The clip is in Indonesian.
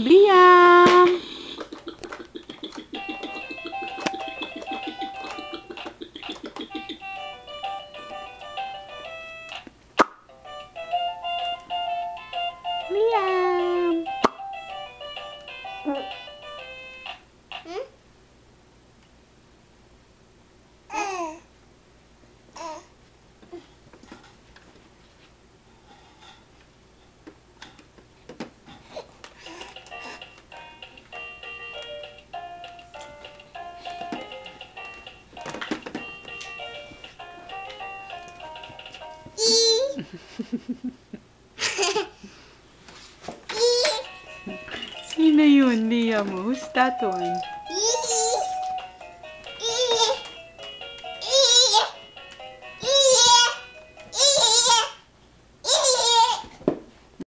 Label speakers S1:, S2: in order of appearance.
S1: Liam! Liam! Sino yun, Liam? Who's that one?